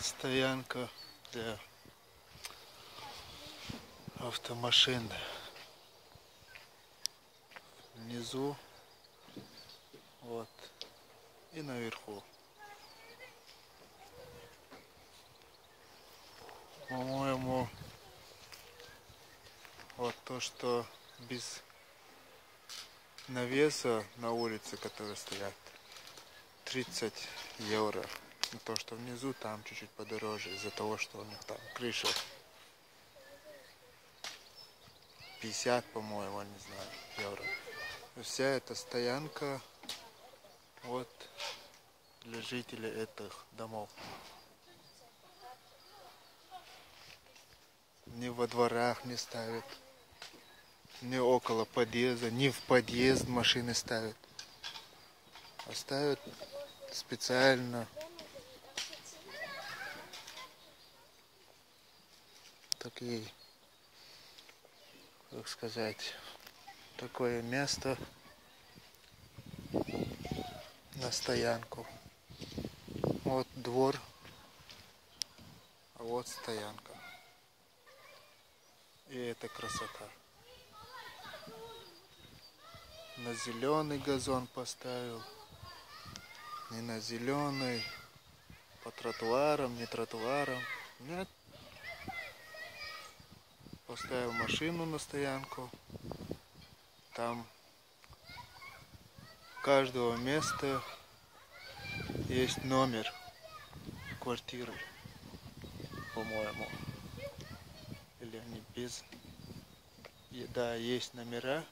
стоянка для автомашин. Внизу, вот, и наверху. По-моему, вот то, что без навеса на улице, которые стоят, 30 евро. Но то, что внизу, там чуть-чуть подороже, из-за того, что у них там крыша 50, по-моему, не знаю, евро. Вся эта стоянка вот для жителей этих домов. Ни во дворах не ставят, ни около подъезда, ни в подъезд машины ставят. Оставят специально такие, как сказать, такое место на стоянку. Вот двор, а вот стоянка. И это красота. На зеленый газон поставил не на зеленый, по тротуарам, не тротуарам. Нет. Поставил машину на стоянку. Там каждого места есть номер квартиры, по-моему. Или они без... Да, есть номера.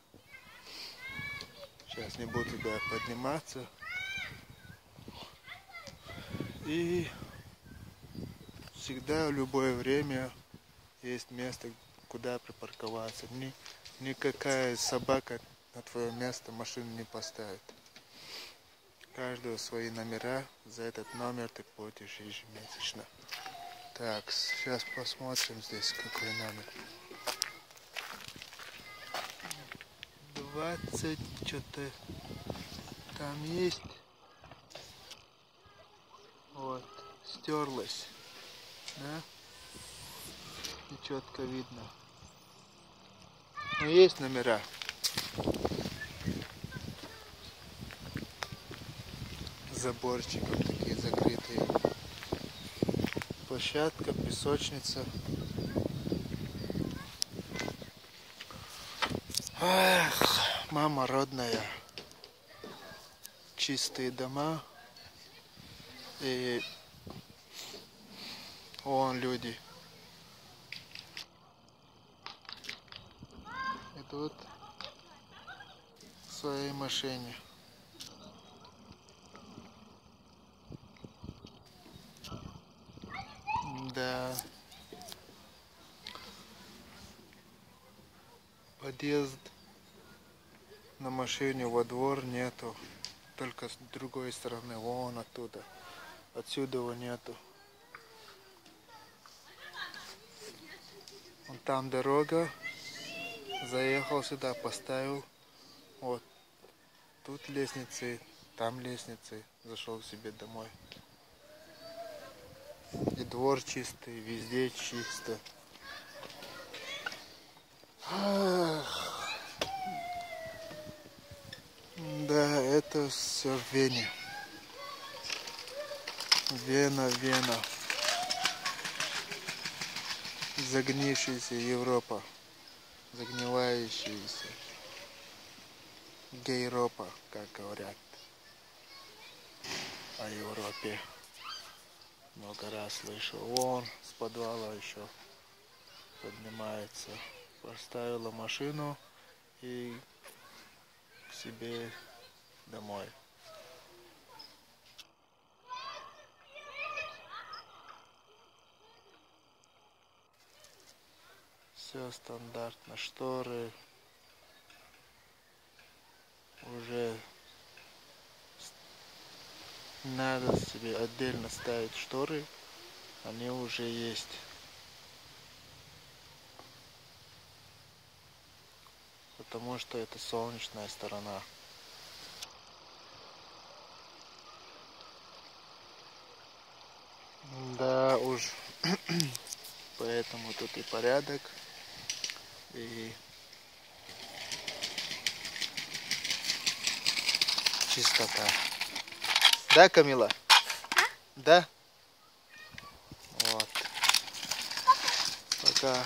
Сейчас не буду туда подниматься. И всегда в любое время есть место, куда припарковаться. Ни, никакая собака на твое место машину не поставит. Каждого свои номера. За этот номер ты платишь ежемесячно. Так, сейчас посмотрим здесь какой номер. 20 что-то там есть. Вот, стерлась. Да? И четко видно. Но есть номера. Заборчиком такие закрытые. Площадка, песочница. Эх, мама родная. Чистые дома. И вон люди. Идут в своей машине. Да. Подъезд на машине во двор нету. Только с другой стороны, вон оттуда. Отсюда его нету. Вон там дорога. Заехал сюда, поставил. Вот. Тут лестницы, там лестницы. Зашел себе домой. И двор чистый, везде чисто. Ах. Да, это все в Вене. Вена, Вена. Загнившаяся Европа. Загнивающаяся. Гейропа, как говорят о Европе. Много раз слышал. Вон с подвала еще поднимается. Поставила машину и к себе домой. Все стандартно. Шторы уже надо себе отдельно ставить шторы. Они уже есть. Потому что это солнечная сторона. Да уж. Поэтому тут и порядок, и чистота. Да, Камила? Да? Вот. Пока.